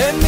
and